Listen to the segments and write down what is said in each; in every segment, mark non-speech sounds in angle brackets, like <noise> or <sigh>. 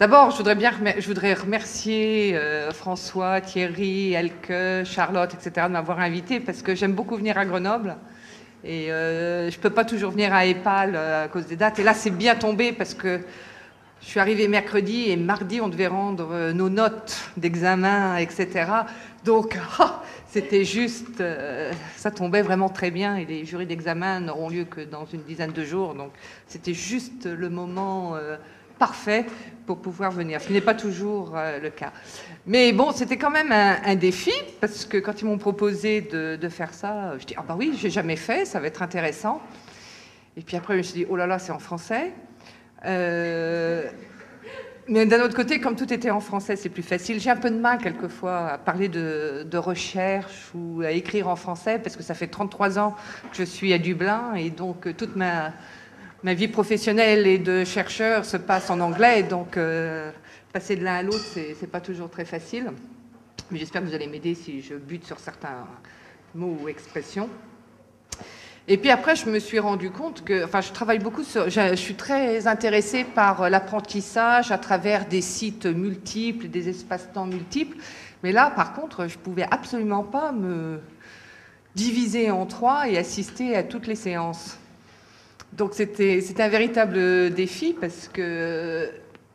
D'abord, je voudrais bien je voudrais remercier euh, François, Thierry, Elke, Charlotte, etc. de m'avoir invité parce que j'aime beaucoup venir à Grenoble. Et euh, je ne peux pas toujours venir à EPAL à cause des dates. Et là, c'est bien tombé parce que je suis arrivée mercredi et mardi, on devait rendre nos notes d'examen, etc. Donc, <laughs> ah, c'était juste, euh, ça tombait vraiment très bien et les jurys d'examen n'auront lieu que dans une dizaine de jours. Donc, c'était juste le moment euh, parfait pour pouvoir venir, ce n'est pas toujours euh, le cas. Mais bon, c'était quand même un, défi parce que quand ils m'ont proposé de, faire ça, je dis ah bah oui, j'ai jamais fait, ça va être intéressant. Et puis après, je me suis dit oh là là, c'est en français. Mais d'un autre côté, comme tout était en français, c'est plus facile. J'ai un peu de mal quelquefois à parler de, recherche ou à écrire en français parce que ça fait 33 ans que je suis à Dublin et donc euh, toute ma, ma vie professionnelle et de chercheur se passe en anglais. Donc euh, passer de l'un à l'autre, c'est pas toujours très facile. Mais j'espère que vous allez m'aider si je bute sur certains mots ou expressions. Et puis après, je me suis rendu compte que, enfin, je travaille beaucoup je, suis très intéressée par l'apprentissage à travers des sites multiples, des espaces-temps multiples. Mais là, par contre, je pouvais absolument pas me diviser en trois et assister à toutes les séances. Donc c'était un véritable défi parce que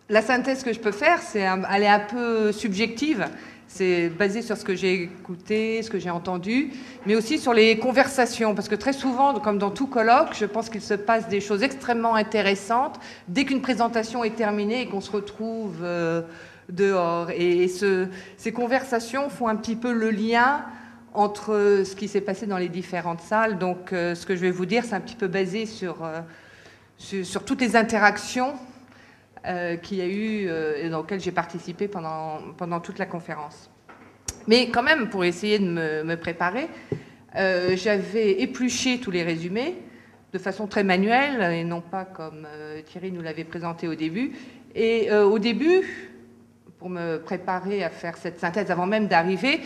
la synthèse que je peux faire, c'est elle est un peu subjective. C'est basé sur ce que j'ai écouté, ce que j'ai entendu, mais aussi sur les conversations. Parce que très souvent, comme dans tout colloque, je pense qu'il se passe des choses extrêmement intéressantes dès qu'une présentation est terminée et qu'on se retrouve euh, dehors. Et ces conversations font un petit peu le lien entre ce qui s'est passé dans les différentes salles. Donc, euh, ce que je vais vous dire, c'est un petit peu basé sur, euh, sur toutes les interactions euh, qu'il y a eu et dans lequel j'ai participé pendant, pendant toute la conférence. Mais quand même, pour essayer de me, préparer, j'avais épluché tous les résumés de façon très manuelle et non pas comme Thierry nous l'avait présenté au début. Et au début, pour me préparer à faire cette synthèse avant même d'arriver,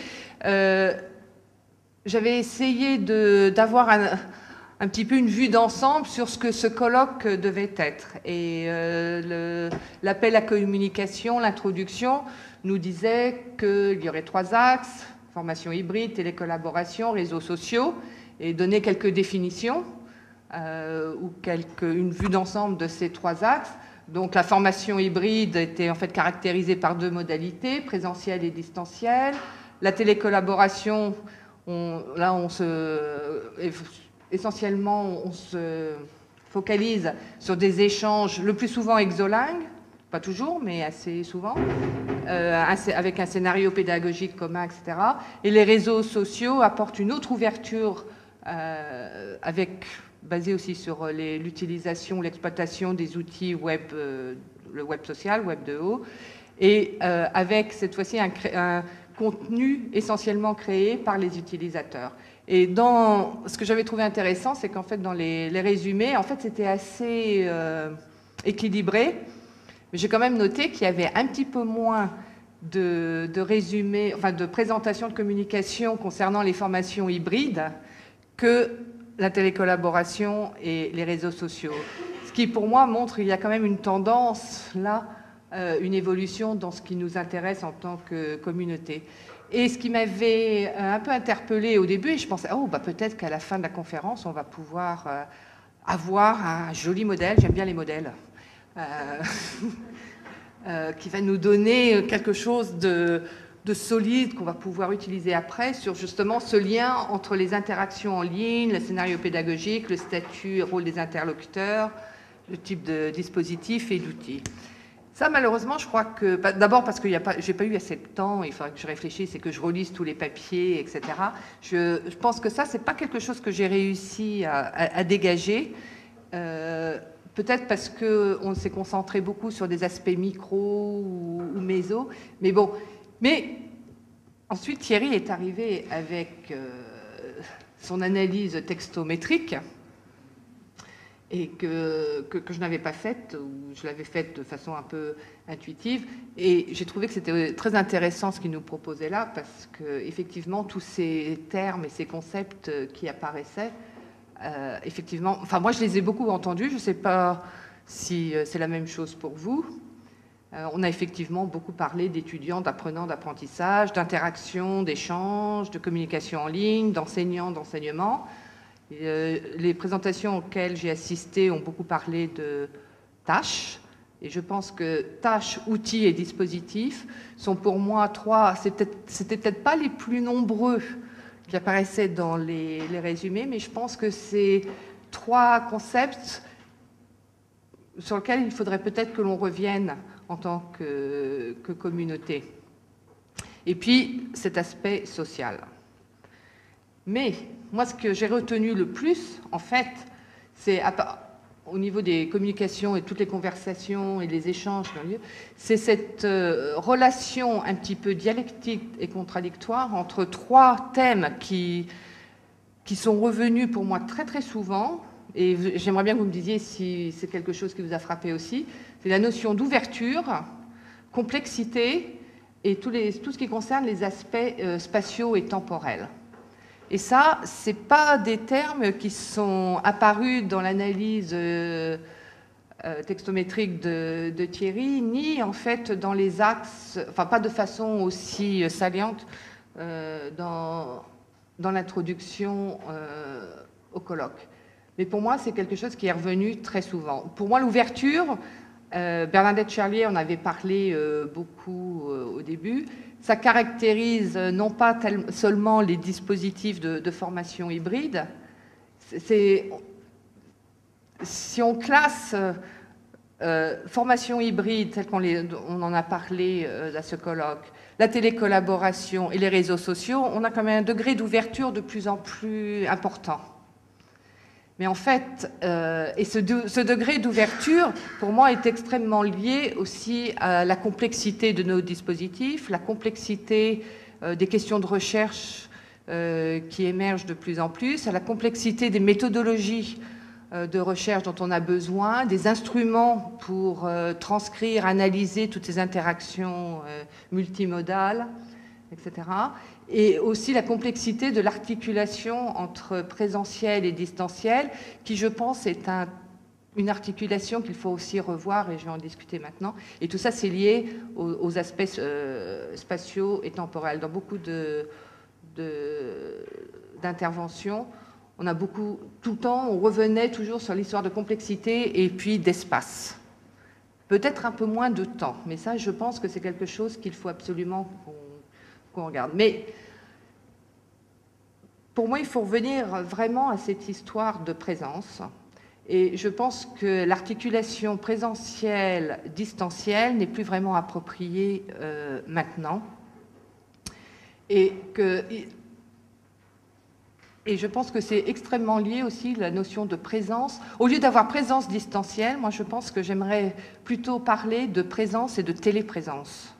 j'avais essayé d'avoir un petit peu une vue d'ensemble sur ce que ce colloque devait être. Et euh, l'appel à communication, l'introduction, nous disait qu'il y aurait trois axes, formation hybride, télécollaboration, réseaux sociaux, et donner quelques définitions euh, ou une vue d'ensemble de ces trois axes. Donc la formation hybride était en fait caractérisée par deux modalités, présentielle et distancielle. La télécollaboration, là on se essentiellement, on se focalise sur des échanges le plus souvent exolingues, pas toujours, mais assez souvent, euh, avec un scénario pédagogique commun, etc. Et les réseaux sociaux apportent une autre ouverture, euh, avec, basée aussi sur l'utilisation, l'exploitation des outils web, euh, le web social, web de haut, et avec cette fois-ci un contenu essentiellement créé par les utilisateurs. Et dans ce que j'avais trouvé intéressant, c'est qu'en fait, dans les, résumés, en fait, c'était assez euh, équilibré. Mais j'ai quand même noté qu'il y avait un petit peu moins de, résumés, enfin de présentations de communication concernant les formations hybrides que la télécollaboration et les réseaux sociaux. Ce qui, pour moi, montre qu'il y a quand même une tendance là, une évolution dans ce qui nous intéresse en tant que communauté. Et ce qui m'avait euh, un peu interpellé au début, et je pensais, oh, bah, peut-être qu'à la fin de la conférence, on va pouvoir euh, avoir un joli modèle, j'aime bien les modèles, euh, <laughs> qui va nous donner quelque chose de, solide qu'on va pouvoir utiliser après sur justement ce lien entre les interactions en ligne, le scénario pédagogique, le statut, le rôle des interlocuteurs, le type de dispositif et d'outils. Ça, malheureusement, je crois que. Bah, d'abord parce que je n'ai pas eu assez de temps, il faudrait que je réfléchisse et que je relise tous les papiers, etc. Je, pense que ça, ce n'est pas quelque chose que j'ai réussi à, dégager. Euh, peut-être parce qu'on s'est concentré beaucoup sur des aspects micro ou, méso. Mais bon. Mais ensuite, Thierry est arrivé avec euh, son analyse textométrique et que, que, je n'avais pas faite, ou je l'avais faite de façon un peu intuitive. Et j'ai trouvé que c'était très intéressant ce qu'il nous proposait là, parce que effectivement, tous ces termes et ces concepts qui apparaissaient, euh, effectivement, enfin moi je les ai beaucoup entendus, je ne sais pas si euh, c'est la même chose pour vous. on a effectivement beaucoup parlé d'étudiants, d'apprenants, d'apprentissage, d'interaction, d'échange, de communication en ligne, d'enseignants, d'enseignement. Les présentations auxquelles j'ai assisté ont beaucoup parlé de tâches, et je pense que tâches, outils et dispositifs sont pour moi trois, c'était peut-être pas les plus nombreux qui apparaissaient dans les, résumés, mais je pense que c'est trois concepts sur lesquels il faudrait peut-être que l'on revienne en tant que, communauté. Et puis, cet aspect social. Mais moi, ce que j'ai retenu le plus, en fait, c'est au niveau des communications et toutes les conversations et les échanges, c'est cette euh, relation un petit peu dialectique et contradictoire entre trois thèmes qui, sont revenus pour moi très très souvent, et j'aimerais bien que vous me disiez si c'est quelque chose qui vous a frappé aussi, c'est la notion d'ouverture, complexité et tout, tout, ce qui concerne les aspects euh, spatiaux et temporels. Et ça, ce pas des termes qui sont apparus dans l'analyse euh, euh, textométrique de, Thierry, ni en fait dans les axes, enfin pas de façon aussi saliente euh, dans, dans l'introduction au colloque. Mais pour moi, c'est quelque chose qui est revenu très souvent. Pour moi, l'ouverture, Bernadette Charlier en avait parlé beaucoup au début, ça caractérise euh, non pas seulement les dispositifs de, formation hybride, si on classe euh, euh, formation hybride, telle qu'on on en a parlé à ce colloque, la télécollaboration et les réseaux sociaux, on a quand même un degré d'ouverture de plus en plus important. Mais en fait, euh, et ce, degré d'ouverture, pour moi, est extrêmement lié aussi à la complexité de nos dispositifs, la complexité euh, des questions de recherche euh, qui émergent de plus en plus, à la complexité des méthodologies de recherche dont on a besoin, des instruments pour transcrire, analyser toutes ces interactions multimodales, etc et aussi la complexité de l'articulation entre présentiel et distanciel, qui, je pense, est une articulation qu'il faut aussi revoir, et je vais en discuter maintenant. Et tout ça, c'est lié aux, aspects euh, spatiaux et temporels. Dans beaucoup d'interventions, on a beaucoup, tout le temps, on revenait toujours sur l'histoire de complexité et puis d'espace. Peut-être un peu moins de temps, mais ça, je pense que c'est quelque chose qu'il faut absolument regarde. Mais pour moi, il faut revenir vraiment à cette histoire de présence. Et je pense que l'articulation présentielle-distancielle n'est plus vraiment appropriée euh, maintenant. Et, et je pense que c'est extrêmement lié aussi la notion de présence. Au lieu d'avoir présence distancielle, moi je pense que j'aimerais plutôt parler de présence et de téléprésence.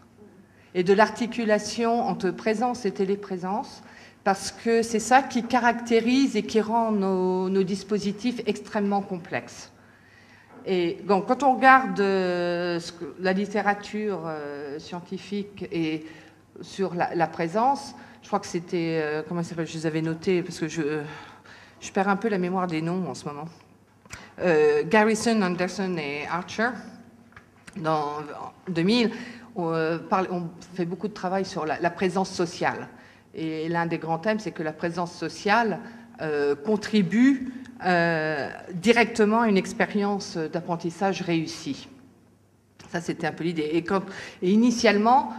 Et de l'articulation entre présence et téléprésence parce que c'est ça qui caractérise et qui rend nos, dispositifs extrêmement complexes. Et quand on regarde euh, la littérature euh, scientifique sur la, présence, je crois que c'était, euh, comment ça s'appelle, je les avais notés parce que je, je perds un peu la mémoire des noms en ce moment. Garrison, Anderson et Archer, dans 2000, on, fait beaucoup de travail sur la présence sociale. Et l'un des grands thèmes, c'est que la présence sociale euh, contribue euh, directement à une expérience d'apprentissage réussie. Ça, c'était un peu l'idée. Et, initialement,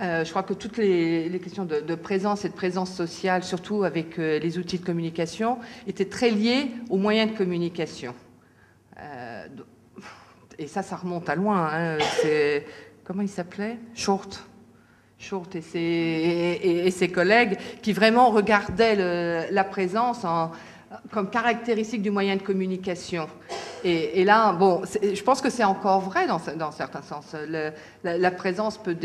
euh, je crois que toutes les, questions de, présence et de présence sociale, surtout avec les outils de communication, étaient très liées aux moyens de communication. et ça, ça remonte à loin. Hein. Comment il s'appelait? Short Short et ses, collègues, qui vraiment regardaient la présence comme caractéristique du moyen de communication. Et, là, bon, je pense que c'est encore vrai dans, certains sens. la, présence peut...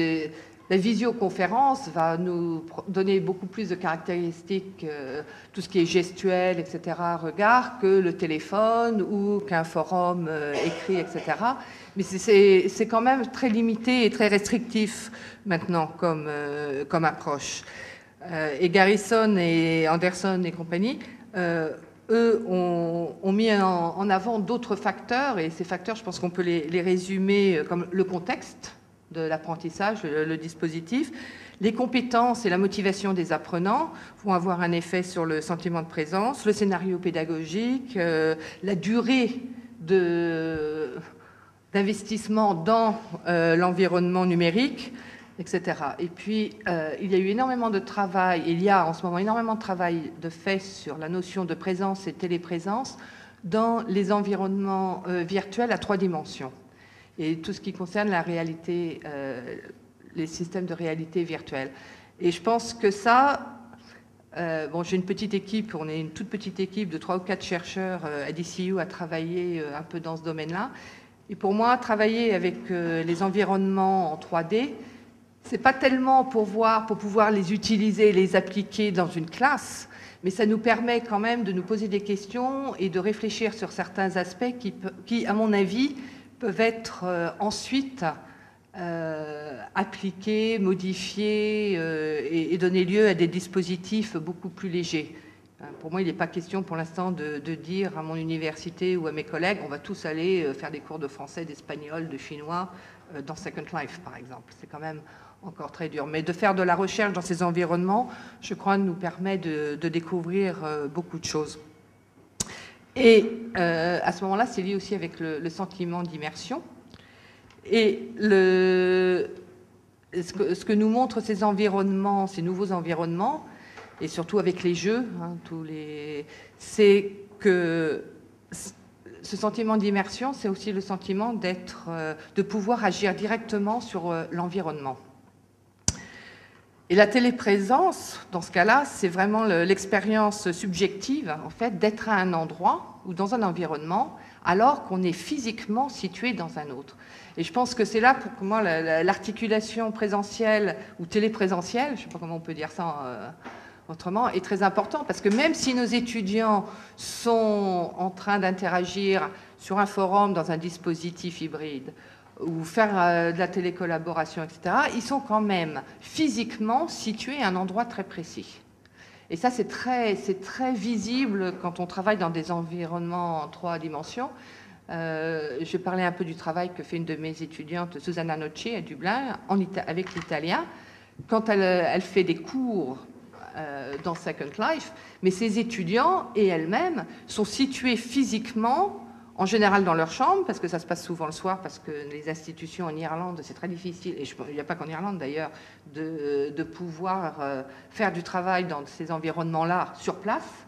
la visioconférence va nous donner beaucoup plus de caractéristiques, euh, tout ce qui est gestuel, etc., regard, que le téléphone ou qu'un forum euh, écrit, etc mais c'est quand même très limité et très restrictif maintenant comme, euh, approche. Euh, et Garrison et Anderson et compagnie, euh, eux, ont, mis en, avant d'autres facteurs, et ces facteurs, je pense qu'on peut les, résumer comme le contexte, de l'apprentissage, le, dispositif. Les compétences et la motivation des apprenants vont avoir un effet sur le sentiment de présence, le scénario pédagogique, la durée d'investissement dans euh, l'environnement numérique, etc. Et puis, euh, il y a eu énormément de travail, il y a en ce moment énormément de travail de fait sur la notion de présence et téléprésence dans les environnements virtuels à trois dimensions. Et tout ce qui concerne la réalité, les systèmes de réalité virtuelle. Et je pense que ça, euh, bon, j'ai une petite équipe, on est une toute petite équipe de trois ou quatre chercheurs euh, à DCU à travailler euh, un peu dans ce domaine-là. Et pour moi, travailler avec les environnements en 3D, c'est pas tellement pour voir, pour pouvoir les utiliser, les appliquer dans une classe, mais ça nous permet quand même de nous poser des questions et de réfléchir sur certains aspects qui, à mon avis, peuvent être ensuite euh, appliquer, modifier euh, et, donner lieu à des dispositifs beaucoup plus légers. Hein, pour moi, il n'est pas question pour l'instant de, dire à mon université ou à mes collègues, on va tous aller euh, faire des cours de français, d'espagnol, de chinois dans Second Life, par exemple. C'est quand même encore très dur. Mais de faire de la recherche dans ces environnements, je crois, nous permet de, découvrir beaucoup de choses. Et à ce moment-là, c'est lié aussi avec le sentiment d'immersion. Et le, ce, que, nous montrent ces environnements, ces nouveaux environnements, et surtout avec les jeux, hein, les, c'est que ce sentiment d'immersion, c'est aussi le sentiment d'être, euh, de pouvoir agir directement sur euh, l'environnement. Et la téléprésence, dans ce cas-là, c'est vraiment l'expérience subjective, en fait, d'être à un endroit ou dans un environnement alors qu'on est physiquement situé dans un autre. Et je pense que c'est là pour moi l'articulation présentielle ou téléprésentielle, je ne sais pas comment on peut dire ça euh, autrement, est très important parce que même si nos étudiants sont en train d'interagir sur un forum dans un dispositif hybride ou faire euh, de la télécollaboration, etc., ils sont quand même physiquement situés à un endroit très précis. Et ça, c'est très, visible quand on travaille dans des environnements en trois dimensions. Euh, je parlais un peu du travail que fait une de mes étudiantes, Susanna Nocci, à Dublin, avec l'italien, quand elle, fait des cours dans Second Life, mais ses étudiants et elle-même sont situés physiquement en général dans leur chambre, parce que ça se passe souvent le soir, parce que les institutions en Irlande, c'est très difficile, et il n'y a pas qu'en Irlande d'ailleurs, de, pouvoir euh, faire du travail dans ces environnements-là sur place.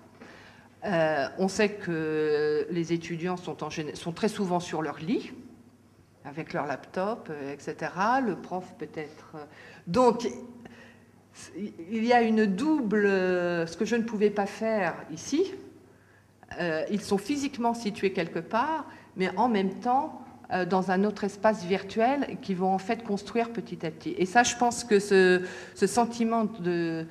Euh, on sait que les étudiants sont, en, sont, très souvent sur leur lit, avec leur laptop, euh, etc. Le prof peut-être. Donc, il y a une double. Ce que je ne pouvais pas faire ici, euh, ils sont physiquement situés quelque part, mais en même temps euh, dans un autre espace virtuel qui vont en fait construire petit à petit. Et ça, je pense que ce, sentiment de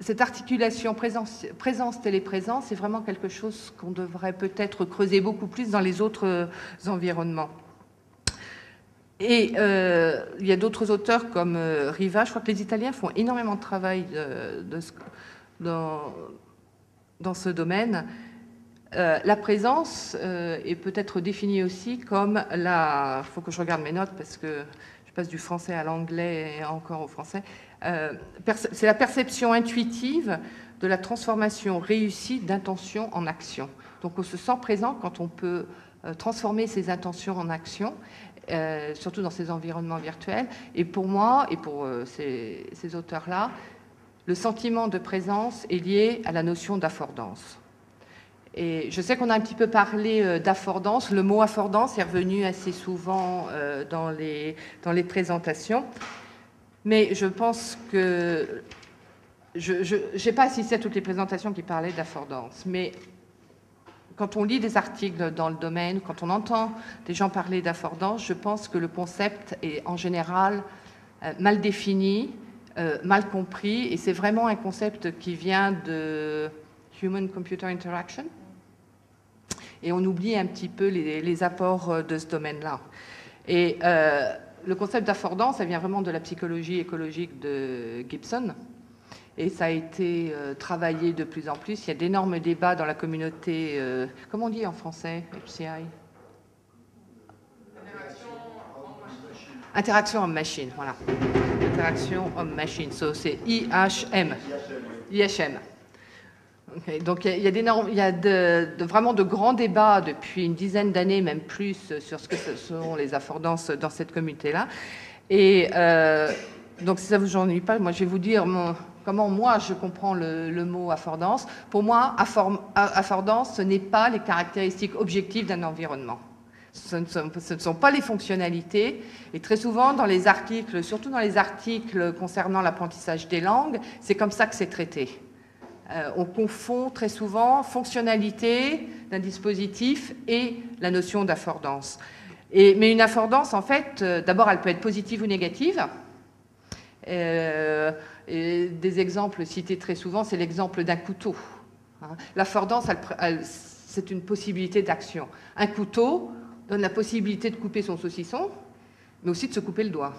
cette articulation présence-téléprésence, c'est vraiment quelque chose qu'on devrait peut-être creuser beaucoup plus dans les autres euh, environnements. Et il y a d'autres auteurs comme Riva, je crois que les Italiens font énormément de travail de, dans, ce domaine. Euh, la présence euh, est peut-être définie aussi comme la. Il faut que je regarde mes notes parce que je passe du français à l'anglais et encore au français. Euh, c'est la perception intuitive de la transformation réussie d'intention en action. Donc on se sent présent quand on peut transformer ses intentions en action, surtout dans ces environnements virtuels. Et pour moi et pour ces, ces auteurs-là, le sentiment de présence est lié à la notion d'affordance. Et je sais qu'on a un petit peu parlé euh, d'affordance. Le mot affordance est revenu assez souvent euh, dans les, dans les présentations. Mais je pense que. Je n'ai pas assisté à toutes les présentations qui parlaient d'affordance. Mais quand on lit des articles dans le domaine, quand on entend des gens parler d'affordance, je pense que le concept est en général euh, mal défini euh, mal compris, et c'est vraiment un concept qui vient de Human-Computer Interaction. Et on oublie un petit peu les, apports euh, de ce domaine-là. Et le concept d'affordance, ça vient vraiment de la psychologie écologique de Gibson. Et ça a été travaillé de plus en plus. Il y a d'énormes débats dans la communauté. comment on dit en français, HCI Interaction homme-machine, voilà. Interaction homme-machine, so, c'est IHM. IHM. donc il y a, il y a de, vraiment de grands débats depuis une dizaine d'années, même plus, sur ce que sont les affordances dans cette communauté-là. Et euh, donc si ça vous ennuie pas, moi je vais vous dire comment moi je comprends le, mot affordance? Pour moi, affordance, ce n'est pas les caractéristiques objectives d'un environnement. Ce ne, sont, pas les fonctionnalités. Et très souvent, dans les articles, surtout dans les articles concernant l'apprentissage des langues, c'est comme ça que c'est traité. Euh, on confond très souvent fonctionnalité d'un dispositif et la notion d'affordance. mais une affordance, en fait, euh, d'abord, elle peut être positive ou négative. Euh, des exemples cités très souvent, c'est l'exemple d'un couteau. Hein. L'affordance, c'est une possibilité d'action. Un couteau donne la possibilité de couper son saucisson, mais aussi de se couper le doigt.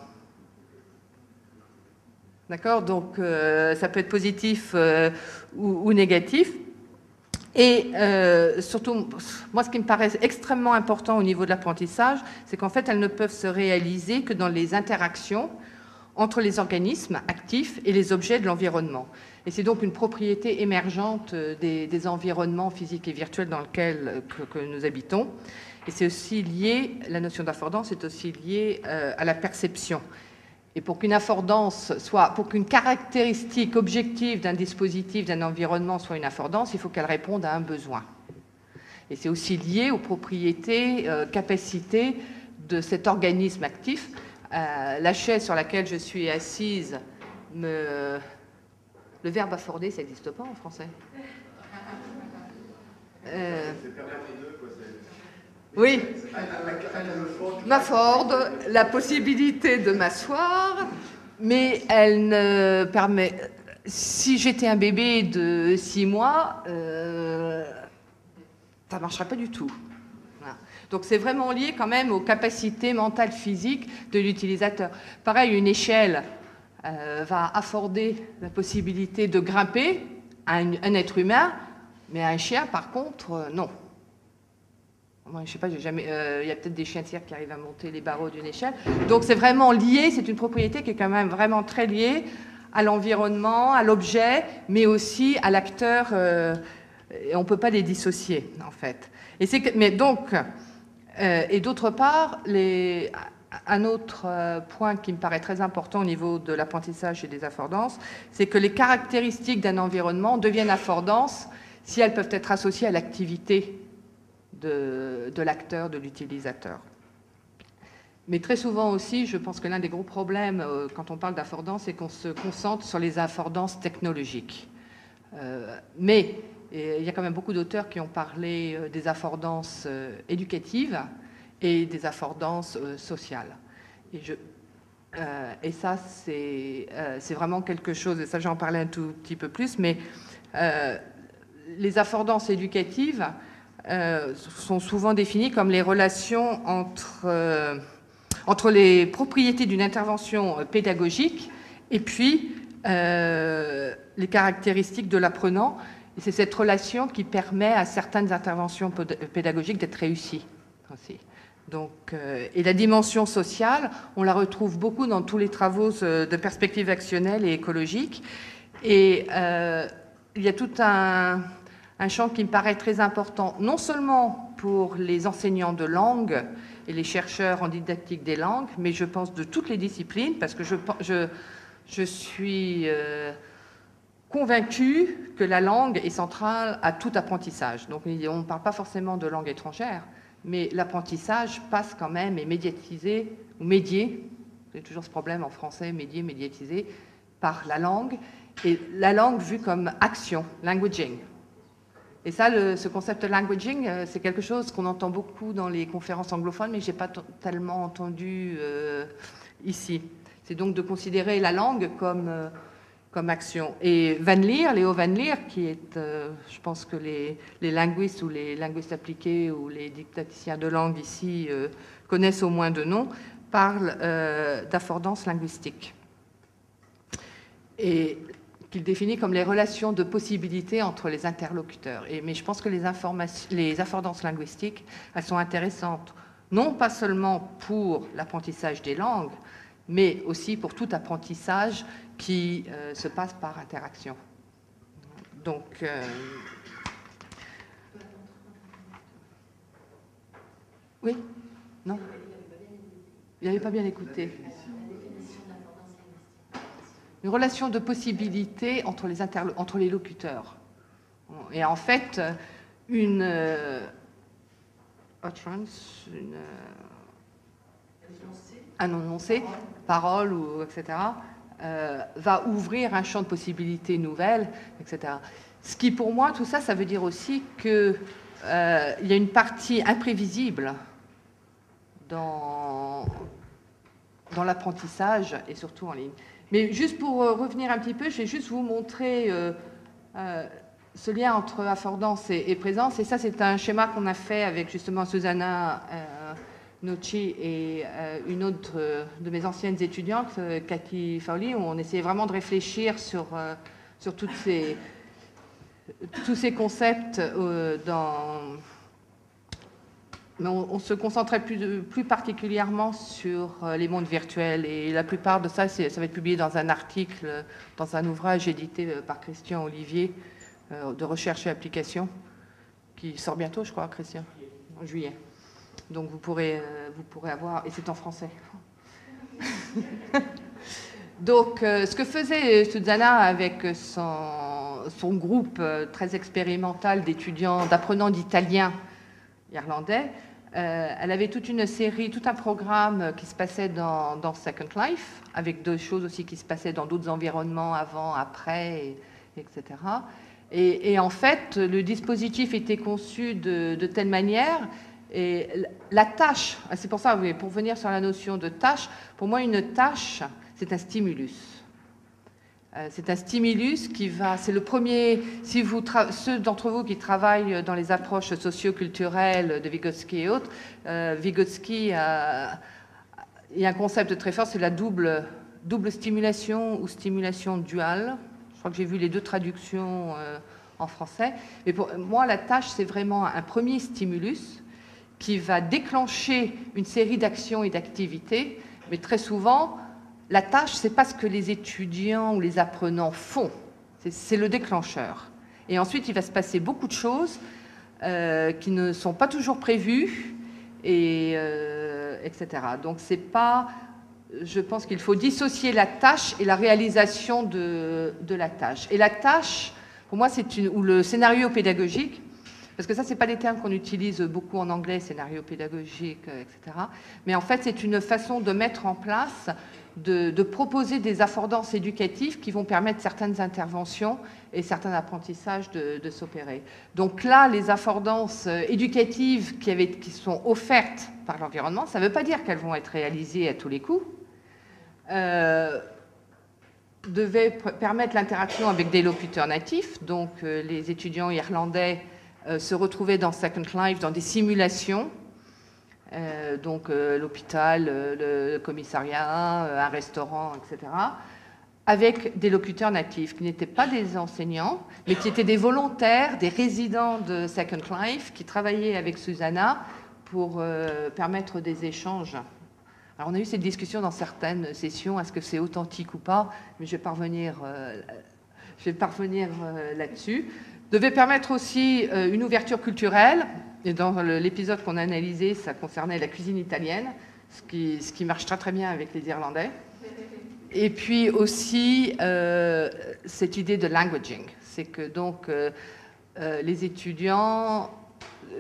D'accord? Donc, euh, ça peut être positif euh, ou, négatif. Et euh, surtout, moi, ce qui me paraît extrêmement important au niveau de l'apprentissage, c'est qu'en fait, elles ne peuvent se réaliser que dans les interactions entre les organismes actifs et les objets de l'environnement. Et c'est donc une propriété émergente des, environnements physiques et virtuels dans lesquels que, nous habitons. Et c'est aussi lié, la notion d'affordance est aussi liée à la perception. Et pour qu'une affordance soit, pour qu'une caractéristique objective d'un dispositif, d'un environnement soit une affordance, il faut qu'elle réponde à un besoin. Et c'est aussi lié aux propriétés, euh, capacités de cet organisme actif. Euh, la chaise sur laquelle je suis assise, me... le verbe afforder, ça n'existe pas en français. Euh... Oui. M'afforde la possibilité de m'asseoir, mais elle ne permet. Si j'étais un bébé de six mois, euh, ça ne marcherait pas du tout. Donc c'est vraiment lié quand même aux capacités mentales, physiques de l'utilisateur. Pareil, une échelle euh, va afforder la possibilité de grimper à un, être humain, mais à un chien, par contre, euh, non. Moi, je sais pas. Euh, il y a peut-être des chiens cirque qui arrivent à monter les barreaux d'une échelle. Donc, c'est vraiment lié. C'est une propriété qui est quand même vraiment très liée à l'environnement, à l'objet, mais aussi à l'acteur. On ne peut pas les dissocier, en fait. Mais donc, et d'autre part, un autre point qui me paraît très important au niveau de l'apprentissage et des affordances, c'est que les caractéristiques d'un environnement deviennent affordances si elles peuvent être associées à l'activité de, l'acteur, de l'utilisateur. Mais très souvent aussi, je pense que l'un des gros problèmes euh, quand on parle d'affordance, c'est qu'on se concentre sur les affordances technologiques. Euh, mais il y a quand même beaucoup d'auteurs qui ont parlé euh, des affordances éducatives et des affordances sociales. Et, ça, c'est vraiment quelque chose, et ça j'en parlais un tout petit peu plus, mais les affordances éducatives, euh, sont souvent définies comme les relations entre, euh, entre les propriétés d'une intervention euh, pédagogique et puis les caractéristiques de l'apprenant. Et c'est cette relation qui permet à certaines interventions pédagogiques d'être réussies. Donc, et la dimension sociale, on la retrouve beaucoup dans tous les travaux de perspective actionnelle et écologique. Et il y a tout un, champ qui me paraît très important, non seulement pour les enseignants de langue et les chercheurs en didactique des langues, mais je pense de toutes les disciplines, parce que je, suis euh, convaincue que la langue est centrale à tout apprentissage. Donc on ne parle pas forcément de langue étrangère, mais l'apprentissage passe quand même et médiatisé, ou médié, c'est toujours ce problème en français, médié, médiatisé, par la langue, et la langue vue comme action, languaging. Et ça, ce concept de languaging, euh, c'est quelque chose qu'on entend beaucoup dans les conférences anglophones, mais je n'ai pas tellement entendu euh, ici. C'est donc de considérer la langue comme, euh, comme action. Et Van Leer, Léo Van Leer, qui est, je pense que les, linguistes ou les linguistes appliqués ou les dictaticiens de langue ici connaissent au moins de nom, parle d'affordance linguistique. Et qu'il définit comme les relations de possibilité entre les interlocuteurs. Mais je pense que les affordances linguistiques, elles sont intéressantes non pas seulement pour l'apprentissage des langues, mais aussi pour tout apprentissage qui euh, se passe par interaction. Donc, euh, oui, non, il n'avait pas bien écouté. Une relation de possibilité entre les, entre les locuteurs. Et en fait, une euh, une, un énoncé, parole, ou, etc., euh, va ouvrir un champ de possibilités nouvelles, etc. Ce qui, pour moi, tout ça, ça veut dire aussi qu'il euh, y a une partie imprévisible dans, l'apprentissage et surtout en ligne. Mais juste pour euh, revenir un petit peu, je vais juste vous montrer ce lien entre affordance et, présence. Et ça, c'est un schéma qu'on a fait avec justement Susanna Noci et euh, une autre euh, de mes anciennes étudiantes, euh, Cathy Fowley, où on essayait vraiment de réfléchir sur, sur ces, tous ces concepts dans... Mais on, se concentrait plus, plus, particulièrement sur les mondes virtuels. Et la plupart de ça, ça va être publié dans un article, dans un ouvrage édité par Christian Olivier, de recherche et application, qui sort bientôt, je crois, Christian, en juillet. Donc vous pourrez, euh, vous pourrez avoir, et c'est en français. <laughs> Donc, euh, ce que faisait Susanna avec son, son groupe très expérimental d'étudiants, d'apprenants d'italien irlandais, elle avait toute une série, tout un programme qui se passait dans, dans, Second Life, avec deux choses aussi qui se passaient dans d'autres environnements avant, après, etc. Et, en fait, le dispositif était conçu de, telle manière, et la tâche, ah, c'est pour ça, pour venir sur la notion de tâche, pour moi, une tâche, c'est un stimulus. Euh, c'est un stimulus qui va, c'est le premier, si vous ceux d'entre vous qui travaillent dans les approches socioculturelles de Vygotsky et autres, euh, Vygotsky a, il y a un concept très fort, c'est la double, double stimulation ou stimulation duale. Je crois que j'ai vu les deux traductions euh, en français. Mais pour moi, la tâche, c'est vraiment un premier stimulus qui va déclencher une série d'actions et d'activités. Mais très souvent, la tâche, c'est pas ce que les étudiants ou les apprenants font. C'est le déclencheur. Et ensuite, il va se passer beaucoup de choses euh, qui ne sont pas toujours prévues, et, euh, etc. Donc, c'est pas je pense qu'il faut dissocier la tâche et la réalisation de, la tâche. Et la tâche, pour moi, c'est une, ou le scénario pédagogique, parce que ça, ce n'est pas des termes qu'on utilise beaucoup en anglais, scénario pédagogique, euh, etc. Mais en fait, c'est une façon de mettre en place, de, proposer des affordances éducatives qui vont permettre certaines interventions et certains apprentissages de, s'opérer. Donc là, les affordances euh, éducatives qui, sont offertes par l'environnement, ça ne veut pas dire qu'elles vont être réalisées à tous les coups, euh, devait permettre l'interaction avec des locuteurs natifs. Donc, euh, les étudiants irlandais se retrouvaient dans Second Life dans des simulations. donc, l'hôpital, le commissariat, un restaurant, etc. Avec des locuteurs natifs qui n'étaient pas des enseignants, mais qui étaient des volontaires, des résidents de Second Life qui travaillaient avec Susanna pour permettre des échanges alors on a eu cette discussion dans certaines sessions, est-ce que c'est authentique ou pas, mais je vais parvenir, euh, parvenir euh, là-dessus. Devait permettre aussi euh, une ouverture culturelle, et dans l'épisode qu'on a analysé, ça concernait la cuisine italienne, ce qui, ce qui marche très très bien avec les Irlandais. Et puis aussi cette idée de languaging, c'est que donc les étudiants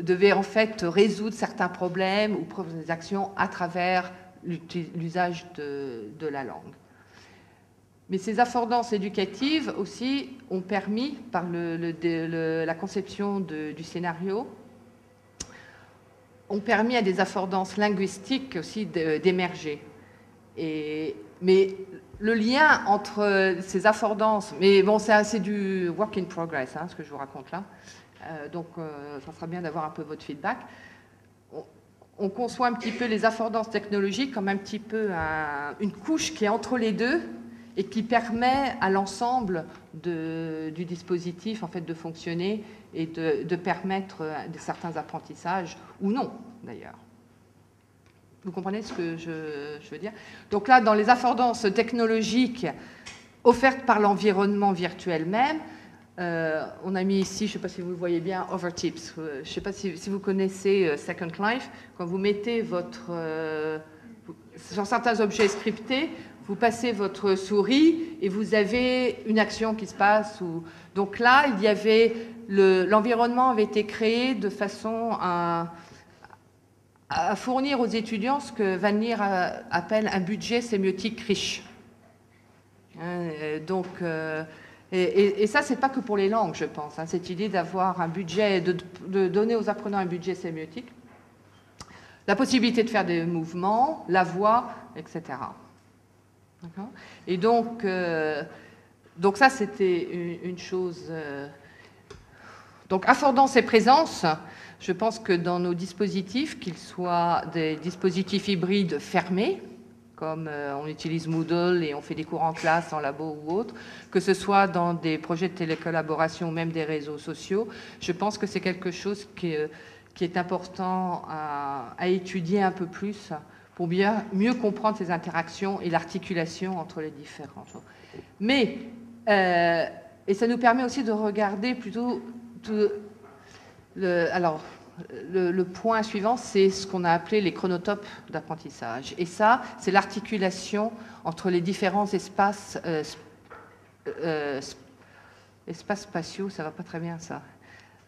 devaient en fait résoudre certains problèmes ou prendre des actions à travers l'usage de, la langue. Mais ces affordances éducatives aussi ont permis, par la conception du scénario, ont permis à des affordances linguistiques aussi d'émerger. mais le lien entre ces affordances, mais bon, c'est du work in progress, hein, ce que je vous raconte là. Euh, donc, euh, ça sera bien d'avoir un peu votre feedback on conçoit un petit peu les affordances technologiques comme un petit peu une couche qui est entre les deux et qui permet à l'ensemble du dispositif en fait de fonctionner et de, permettre certains apprentissages ou non d'ailleurs. Vous comprenez ce que je, veux dire? Donc là, dans les affordances technologiques offertes par l'environnement virtuel même, euh, on a mis ici, je ne sais pas si vous le voyez bien, Overtips. Euh, je ne sais pas si, vous connaissez euh, Second Life. Quand vous mettez votre... sur certains objets scriptés, vous passez votre souris et vous avez une action qui se passe. Donc là, il y avait l'environnement avait été créé de façon à, fournir aux étudiants ce que Van appelle un budget sémiotique riche. Hein, donc, euh, et, et, ça, c'est pas que pour les langues, je pense. Hein, cette idée d'avoir un budget, de, donner aux apprenants un budget sémiotique, la possibilité de faire des mouvements, la voix, etc. Et donc, euh, donc ça, c'était une, chose. Euh, donc, affordance et présence, je pense que dans nos dispositifs, qu'ils soient des dispositifs hybrides fermés, comme euh, on utilise Moodle et on fait des cours en classe, en labo ou autre, que ce soit dans des projets de télécollaboration ou même des réseaux sociaux, je pense que c'est quelque chose qui est, important à étudier un peu plus pour bien, mieux comprendre ces interactions et l'articulation entre les différents. Mais, euh, et ça nous permet aussi de regarder plutôt, le, alors, le, point suivant, c'est ce qu'on a appelé les chronotopes d'apprentissage. Et ça, c'est l'articulation entre les différents espaces, euh, euh, espaces spatiaux, ça va pas très bien ça,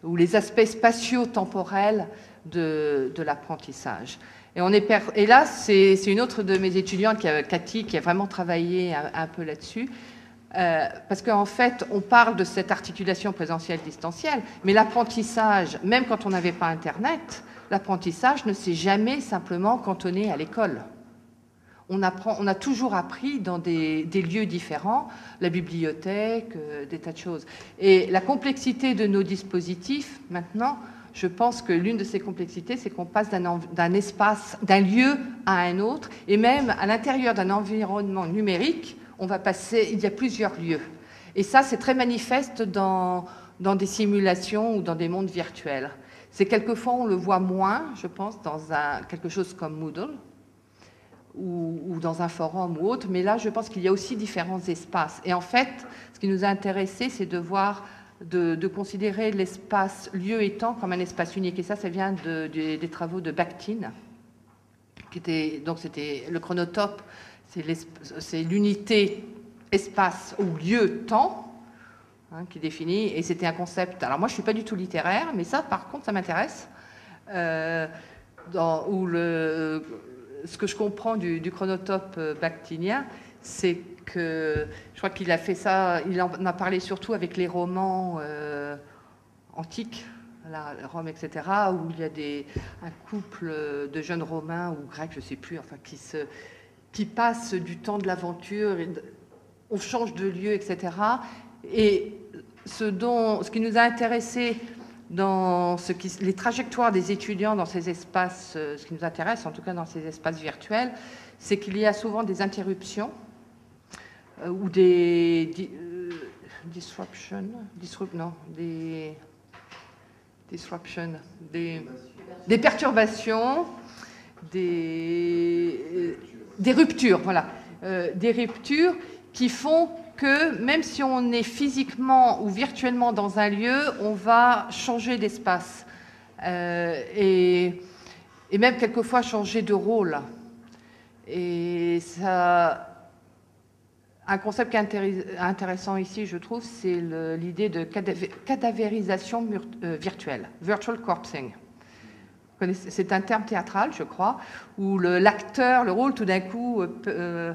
ou les aspects spatio-temporels de, de l'apprentissage. Et, là, c'est une autre de mes étudiantes, Cathy, qui a vraiment travaillé un, peu là-dessus. Euh, parce qu'en fait, on parle de cette articulation présentielle-distancielle, mais l'apprentissage, même quand on n'avait pas Internet, l'apprentissage ne s'est jamais simplement cantonné à l'école. On, a toujours appris dans des, des lieux différents, la bibliothèque, euh, des tas de choses. Et la complexité de nos dispositifs, maintenant, je pense que l'une de ces complexités, c'est qu'on passe d'un espace, d'un lieu à un autre, et même à l'intérieur d'un environnement numérique, on va passer, il y a plusieurs lieux. Et ça, c'est très manifeste dans, des simulations ou dans des mondes virtuels. C'est quelquefois, on le voit moins, je pense, dans quelque chose comme Moodle, ou, ou, dans un forum ou autre, mais là, je pense qu'il y a aussi différents espaces. Et en fait, ce qui nous a intéressé, c'est de voir de, considérer l'espace lieu et temps comme un espace unique. Et ça, ça vient des travaux de Bakhtin, qui était, donc c'était le chronotope, c'est l'unité espace ou lieu-temps hein, qui définit, et c'était un concept. Alors moi, je suis pas du tout littéraire, mais ça, par contre, ça m'intéresse. Euh, où le, ce que je comprends du, du chronotope bakhtinien, c'est je crois qu'il a fait ça, il en a parlé surtout avec les romans euh, antiques, Rome, etc., où il y a des, un couple de jeunes romains ou grecs, je ne sais plus, enfin, qui, qui passent du temps de l'aventure, on change de lieu, etc. Et ce, qui nous a intéressé dans les trajectoires des étudiants dans ces espaces, euh, ce qui nous intéresse en tout cas dans ces espaces virtuels, c'est qu'il y a souvent des interruptions ou des euh, disruption, disrupt, non, des disruption, des, des perturbations, des, des ruptures, voilà, euh, des ruptures qui font que même si on est physiquement ou virtuellement dans un lieu, on va changer d'espace et, et, même quelquefois changer de rôle. Et ça, un concept qui est intéressant ici, je trouve, c'est l'idée de cadavérisation euh, virtuelle, virtual corpsing. C'est un terme théâtral, je crois, où l'acteur, le, rôle, tout d'un coup, euh, euh,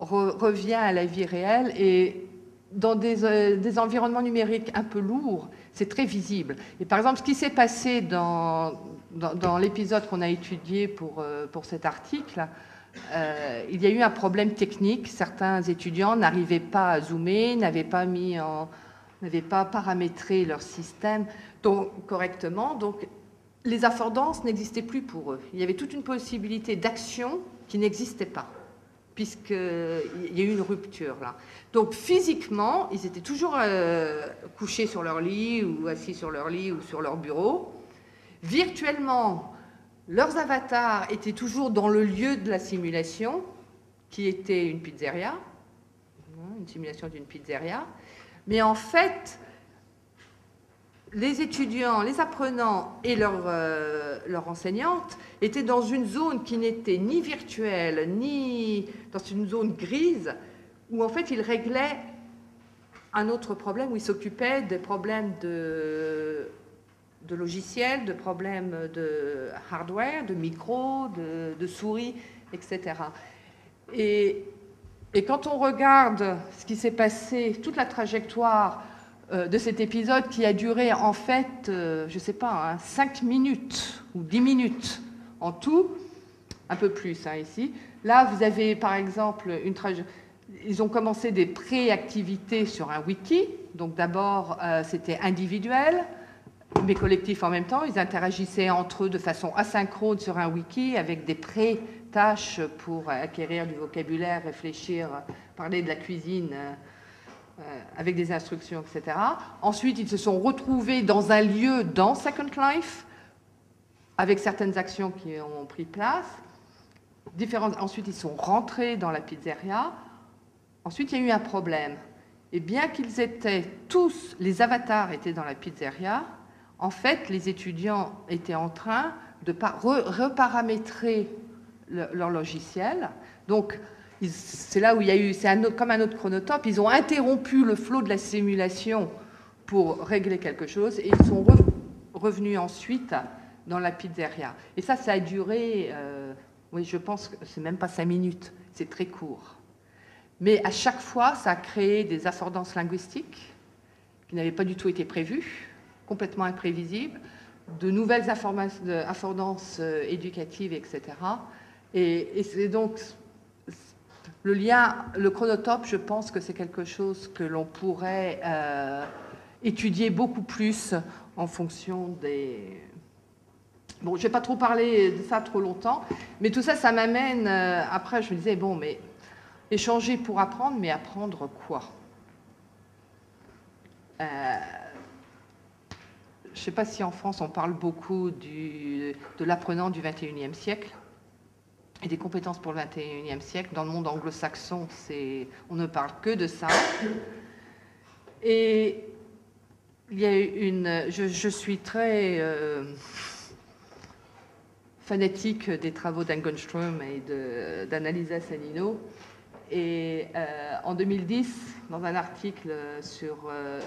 revient à la vie réelle et dans des, environnements numériques un peu lourds, c'est très visible. Et par exemple, ce qui s'est passé dans, l'épisode qu'on a étudié pour cet article, euh, il y a eu un problème technique. Certains étudiants n'arrivaient pas à zoomer, n'avaient pas mis en, n'avaient pas paramétré leur système correctement. Donc, les affordances n'existaient plus pour eux. Il y avait toute une possibilité d'action qui n'existait pas, puisqu'il y a eu une rupture là. Donc, physiquement, ils étaient toujours euh, couchés sur leur lit ou assis sur leur lit ou sur leur bureau. Virtuellement, Leurs avatars étaient toujours dans le lieu de la simulation, qui était une pizzeria, hein, une simulation d'une pizzeria. Mais en fait, les étudiants, les apprenants et leurs euh, leur enseignantes étaient dans une zone qui n'était ni virtuelle, ni dans une zone grise, où en fait ils réglaient un autre problème, où ils s'occupaient des problèmes de, de logiciels, de problèmes de hardware, de micro, de, souris, etc. Et, quand on regarde ce qui s'est passé, toute la trajectoire euh, de cet épisode qui a duré en fait, euh, je ne sais pas, 5 hein, minutes ou 10 minutes en tout, un peu plus hein, ici. Là, vous avez par exemple une Ils ont commencé des pré-activités sur un wiki. Donc d'abord, euh, c'était individuel, mais collectif en même temps. Ils interagissaient entre eux de façon asynchrone sur un wiki avec des pré-tâches pour acquérir du vocabulaire, réfléchir, parler de la cuisine euh, avec des instructions, etc. Ensuite, ils se sont retrouvés dans un lieu dans Second Life, avec certaines actions qui ont pris place. Ensuite, ils sont rentrés dans la pizzeria. Ensuite, il y a eu un problème. Et bien qu'ils étaient tous, les avatars étaient dans la pizzeria, en fait, les étudiants étaient en train de reparamétrer leur logiciel. Donc, c'est là où il y a eu, c'est comme un autre chronotope, ils ont interrompu le flot de la simulation pour régler quelque chose et ils sont revenus ensuite dans la pizzeria. Et ça, ça a duré, euh, oui, je pense que c'est même pas cinq minutes, c'est très court. Mais à chaque fois, ça a créé des assordances linguistiques qui n'avaient pas du tout été prévues, complètement imprévisibles, de nouvelles affordances euh, éducatives, etc. Et, c'est donc le lien, le chronotope, je pense que c'est quelque chose que l'on pourrait euh, étudier beaucoup plus en fonction des... Bon, je ne vais pas trop parler de ça trop longtemps, mais tout ça, ça m'amène... Euh, après, je me disais, bon, mais échanger pour apprendre, mais apprendre quoi? Je ne sais pas si en France, on parle beaucoup de l'apprenant du 21e siècle et des compétences pour le 21e siècle. Dans le monde anglo-saxon, on ne parle que de ça. Et il y a une, je, suis très euh, fanatique des travaux d'Angenström et d'Annalisa Sanino. Et euh, en 2010, dans un article sur euh,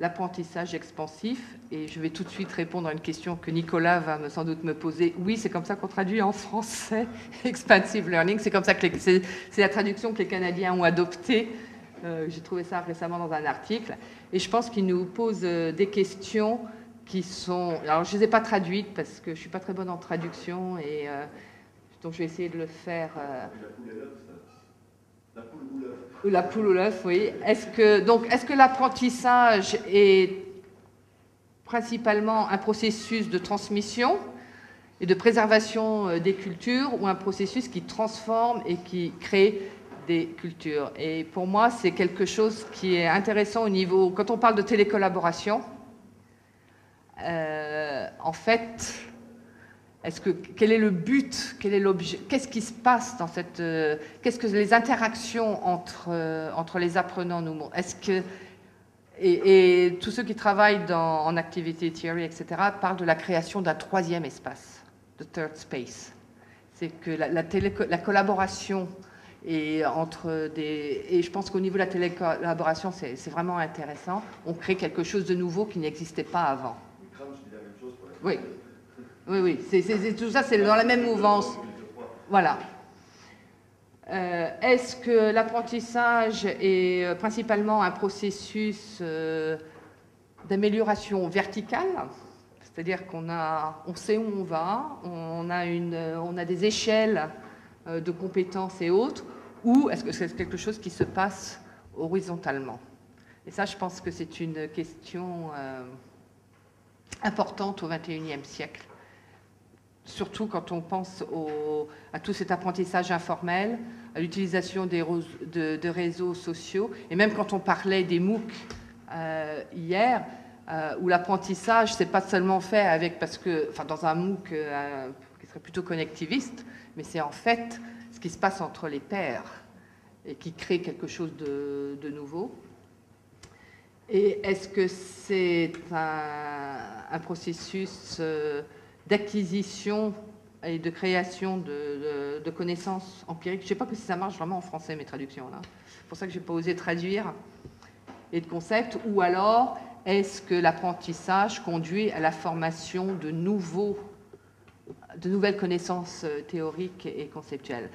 l'apprentissage expansif. Et je vais tout de suite répondre à une question que Nicolas va sans doute me poser. Oui, c'est comme ça qu'on traduit en français <laughs> expansive learning. C'est comme ça que c'est, la traduction que les Canadiens ont adoptée. Euh, j'ai trouvé ça récemment dans un article. Et je pense qu'il nous pose euh, des questions qui sont. Alors, je ne les ai pas traduites parce que je ne suis pas très bonne en traduction. Et euh, donc, je vais essayer de le faire. La poule ou l'œuf? Oui. Est-ce que, donc, est-ce que l'apprentissage est principalement un processus de transmission et de préservation euh, des cultures ou un processus qui transforme et qui crée des cultures? Et pour moi, c'est quelque chose qui est intéressant au niveau, quand on parle de télécollaboration, euh, en fait, est-ce que quel est le but Quel est l'objet Qu'est-ce qui se passe dans cette euh, Qu'est-ce que les interactions entre euh, entre les apprenants nous montrent Est-ce que et, tous ceux qui travaillent dans, en activity theory, etc., parlent de la création d'un troisième espace, de third space. C'est que la, la, la collaboration et entre des et je pense qu'au niveau de la télécollaboration, c'est vraiment intéressant. On crée quelque chose de nouveau qui n'existait pas avant. Oui. Oui, oui, tout ça, c'est dans la même mouvance. Voilà. Euh, est-ce que l'apprentissage est euh, principalement un processus euh, d'amélioration verticale? C'est-à-dire qu'on on sait où on va, on a, une, on a des échelles de compétences et autres, ou est-ce que c'est quelque chose qui se passe horizontalement? Et ça, je pense que c'est une question importante au XXIe siècle surtout quand on pense à tout cet apprentissage informel, à l'utilisation de, réseaux sociaux, et même quand on parlait des MOOC euh, hier, euh, où l'apprentissage, c'est pas seulement fait avec, parce que, enfin, dans un MOOC euh, qui serait plutôt connectiviste, mais c'est en fait ce qui se passe entre les pairs et qui crée quelque chose de, nouveau. Et est-ce que c'est un, processus d'acquisition et de création de, connaissances empiriques. Je ne sais pas si ça marche vraiment en français, mes traductions. C'est pour ça que je n'ai pas osé traduire et de concepts, ou alors est-ce que l'apprentissage conduit à la formation de, nouveaux, de nouvelles connaissances euh, théoriques et conceptuelles?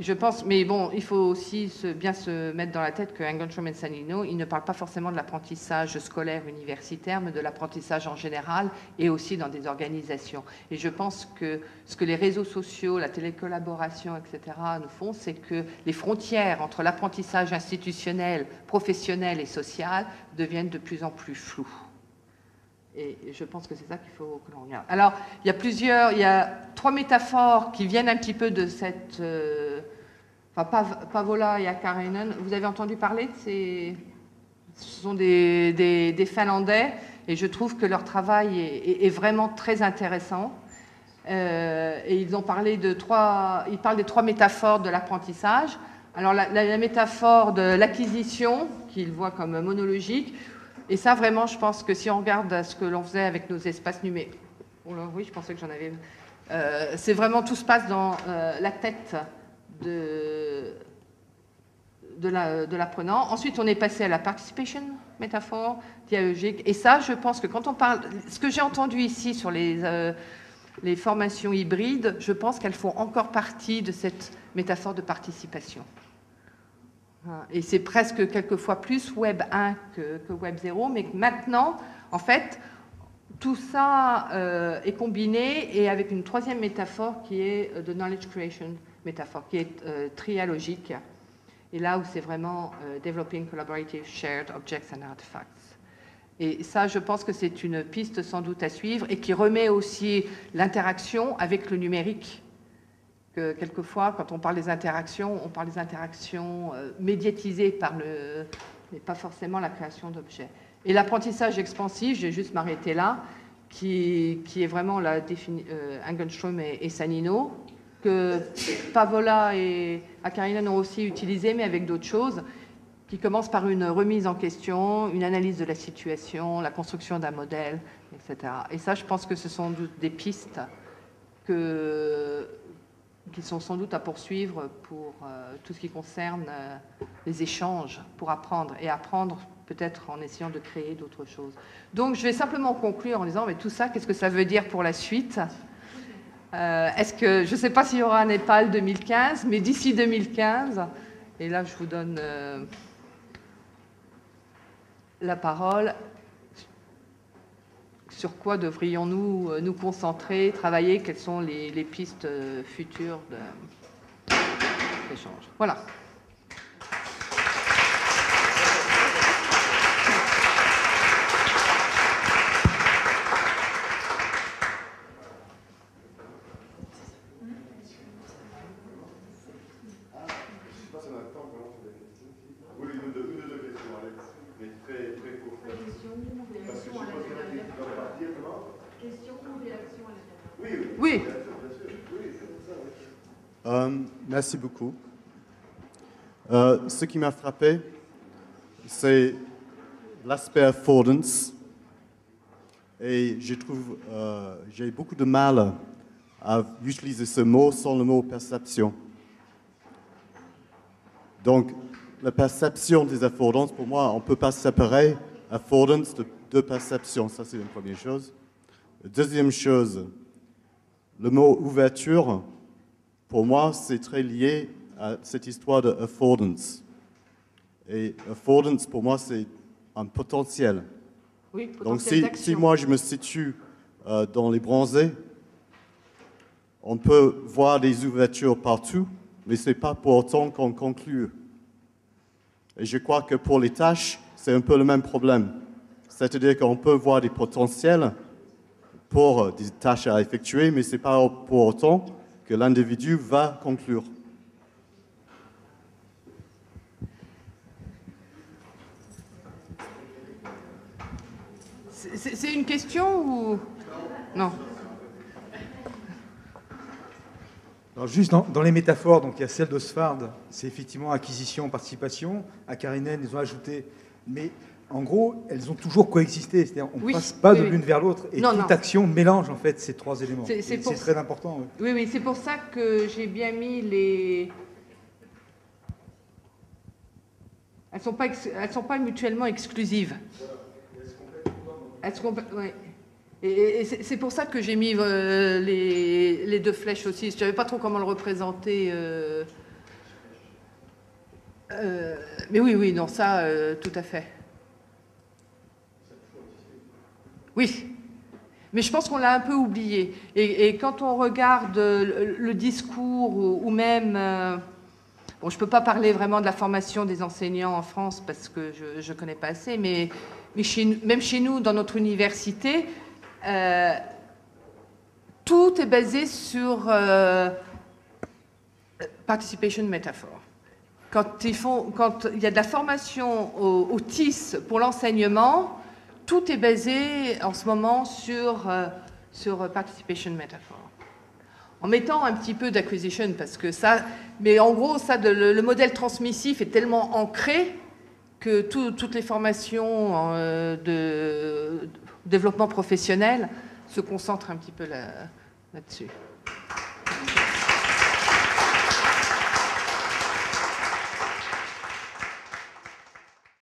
Je pense, mais bon, il faut aussi bien se mettre dans la tête que Angstrom et Sanino, ils ne parlent pas forcément de l'apprentissage scolaire universitaire, mais de l'apprentissage en général et aussi dans des organisations. Et je pense que ce que les réseaux sociaux, la télécollaboration, etc. nous font, c'est que les frontières entre l'apprentissage institutionnel, professionnel et social deviennent de plus en plus floues. Et je pense que c'est ça qu'il faut que l'on regarde. Alors, il y a plusieurs, il y a trois métaphores qui viennent un petit peu de cette. Euh, enfin, Pavola et Akarinen. Vous avez entendu parler de ces. Ce sont des, des, Finlandais, et je trouve que leur travail est, vraiment très intéressant. Euh, et ils ont parlé de trois. Ils parlent des trois métaphores de l'apprentissage. Alors, la métaphore de l'acquisition, qu'ils voient comme monologique, et ça, vraiment, je pense que si on regarde ce que l'on faisait avec nos espaces numériques, oui, je pensais que j'en avais. Euh, c'est vraiment tout se passe dans euh, la tête de, l'apprenant. Ensuite, on est passé à la participation métaphore dialogique. Et ça, je pense que quand on parle, ce que j'ai entendu ici sur les, euh, les formations hybrides, je pense qu'elles font encore partie de cette métaphore de participation. Et c'est presque quelquefois plus Web 1 que, Web 0, mais maintenant, en fait, tout ça euh, est combiné et avec une troisième métaphore qui est de knowledge creation métaphore, qui est euh, trialogique. Et là où c'est vraiment euh, developing collaborative shared objects and artifacts. Et ça, je pense que c'est une piste sans doute à suivre et qui remet aussi l'interaction avec le numérique que quelquefois, quand on parle des interactions, on parle des interactions euh, médiatisées par le, mais pas forcément la création d'objets. Et l'apprentissage expansif, je vais juste m'arrêter là, qui, qui, est vraiment la défini, euh, Engelstrom et, Sanino, que Pavola et Akarinen ont aussi utilisé, mais avec d'autres choses, qui commencent par une remise en question, une analyse de la situation, la construction d'un modèle, etc. Et ça, je pense que ce sont des pistes que qui sont sans doute à poursuivre pour euh, tout ce qui concerne euh, les échanges, pour apprendre, et apprendre peut-être en essayant de créer d'autres choses. Donc je vais simplement conclure en disant, mais tout ça, qu'est-ce que ça veut dire pour la suite? Euh, Est-ce que, je ne sais pas s'il y aura un Népal 2015, mais d'ici 2015, et là je vous donne la parole, sur quoi devrions-nous euh, nous concentrer, travailler, quelles sont les, pistes euh, futures d'échange? Voilà. Merci beaucoup. Euh, ce qui m'a frappé, c'est l'aspect affordance. Et je trouve, euh, j'ai beaucoup de mal à utiliser ce mot sans le mot perception. Donc, la perception des affordances, pour moi, on ne peut pas séparer affordance de, de perception. Ça, c'est une première chose. Deuxième chose, le mot ouverture, pour moi, c'est très lié à cette histoire de affordance. Et affordance, pour moi, c'est un potentiel. Oui, Donc, si, si, moi je me situe euh, dans les bronzés, on peut voir des ouvertures partout, mais ce n'est pas pour autant qu'on conclut. Et je crois que pour les tâches, c'est un peu le même problème. C'est-à-dire qu'on peut voir des potentiels pour euh, des tâches à effectuer, mais ce n'est pas pour autant que l'individu va conclure. C'est une question ou? Non Alors juste dans, les métaphores, donc il y a celle d'Osfard, c'est effectivement acquisition, participation. À Karinen, ils ont ajouté, mais en gros, elles ont toujours coexisté. C'est-à-dire, on ne passe pas de l'une vers l'autre. Et toute action mélange en fait ces trois éléments. C'est très important. Oui, oui, c'est pour ça que j'ai bien mis les. Elles ne sont, pas, elles sont pas mutuellement exclusives. Elles se complètent. Oui. Et, c'est pour ça que j'ai mis euh, les, deux flèches aussi. Je ne savais pas trop comment le représenter. Euh, euh, mais oui, oui, non, ça, tout à fait. Oui. Mais je pense qu'on l'a un peu oublié. Et, quand on regarde le, discours ou, même... bon, je ne peux pas parler vraiment de la formation des enseignants en France parce que je ne connais pas assez, mais, même chez nous, dans notre université, euh, tout est basé sur euh, participation font, quand il y a de la formation au, TIS pour l'enseignement, tout est basé en ce moment sur, euh, sur participation métaphore. En mettant un petit peu d'acquisition, parce que ça, mais en gros, ça, le, le, modèle transmissif est tellement ancré que toutes les formations de développement professionnel se concentre un petit peu là-dessus.